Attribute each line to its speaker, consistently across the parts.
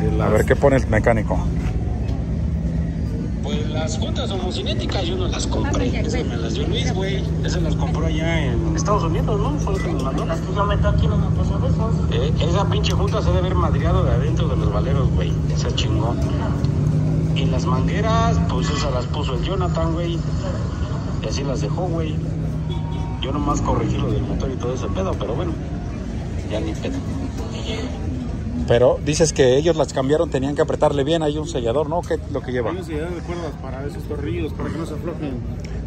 Speaker 1: A ver qué pone el mecánico.
Speaker 2: Pues las juntas homocinéticas yo no las compré. Esas me las dio Luis, güey. Esas las compró allá en Estados Unidos, ¿no? Fue lo que me mandó.
Speaker 3: Las que yo meto aquí no me pasado esos.
Speaker 2: Eh, esa pinche junta se debe haber madreado de adentro de los valeros, güey. Se chingó. Y las mangueras, pues esas las puso el Jonathan, güey. Y así las dejó, güey. Yo nomás corregí lo del motor y todo ese pedo, pero bueno, ya ni pedo.
Speaker 1: Pero dices que ellos las cambiaron, tenían que apretarle bien. Hay un sellador, ¿no? ¿Qué lo que lleva?
Speaker 4: Hay un sellador de cuerdas para esos tornillos, para que no se aflojen.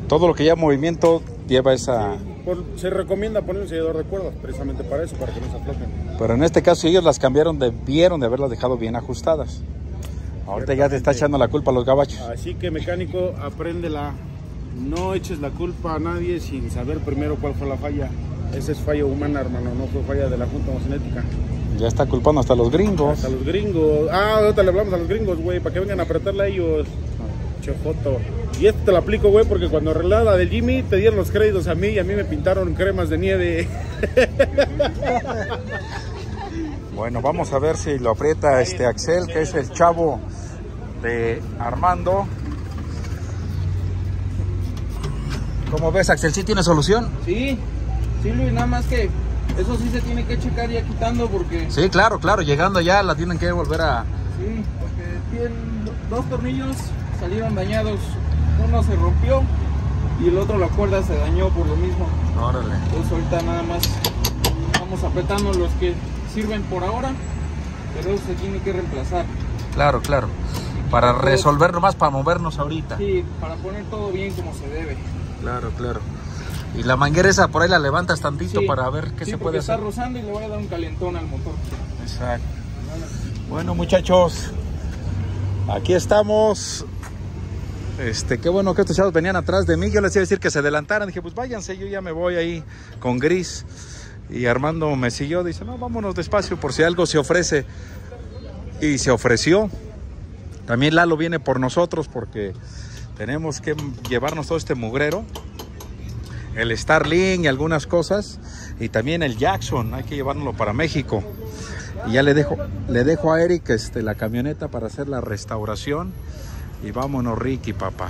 Speaker 1: Todo lo que lleva movimiento lleva esa...
Speaker 4: Por- se recomienda poner un sellador de cuerdas precisamente para eso, para que no se aflojen.
Speaker 1: Pero en este caso, si ellos las cambiaron, debieron de haberlas dejado bien ajustadas. Ahorita ya te está echando la culpa a los gabachos.
Speaker 4: Así que mecánico, apréndela. No eches la culpa a nadie sin saber primero cuál fue la falla. Esa es falla humana, hermano, no fue falla de la Junta Homocinética.
Speaker 1: Ya está culpando hasta los gringos.
Speaker 4: Hasta los gringos. Ah, ahorita le hablamos a los gringos, güey, para que vengan a apretarle a ellos. Chojoto. Y esto te lo aplico, güey, porque cuando arreglaba la del Jimmy, te dieron los créditos a mí y a mí me pintaron cremas de nieve.
Speaker 1: Bueno, vamos a ver si lo aprieta este Axel, que es el chavo de Armando. ¿Cómo ves, Axel? ¿Sí tiene solución?
Speaker 5: Sí, sí Luis, nada más que eso sí se tiene que checar ya quitando porque
Speaker 1: Sí, claro, claro. Llegando ya la tienen que volver a...
Speaker 5: sí, porque tienen dos tornillos salieron dañados, uno se rompió y el otro la cuerda se dañó por lo mismo.
Speaker 1: Órale.
Speaker 5: Entonces ahorita nada más vamos apretando los que sirven por ahora, pero eso se tiene que reemplazar.
Speaker 1: Claro, claro. Para resolver nomás, para movernos ahorita.
Speaker 5: Sí, para poner todo bien como se debe.
Speaker 1: Claro, claro. Y la manguera esa por ahí la levantas tantito
Speaker 5: Sí,
Speaker 1: para ver qué
Speaker 5: sí,
Speaker 1: se puede
Speaker 5: está
Speaker 1: hacer.
Speaker 5: rozando y le voy a dar un calentón al motor.
Speaker 1: Exacto. Bueno, muchachos, aquí estamos. Este, qué bueno que estos chavos venían atrás de mí. Yo les iba a decir que se adelantaran. Dije, pues váyanse, yo ya me voy ahí con Gris. Y Armando me siguió. Dice, no, vámonos despacio por si algo se ofrece. Y se ofreció. También Lalo viene por nosotros porque tenemos que llevarnos todo este mugrero. El Starling y algunas cosas. Y también el Jackson, hay que llevárnoslo para México. Y ya le dejo, le dejo a Eric este, la camioneta para hacer la restauración. Y vámonos, Ricky, papá.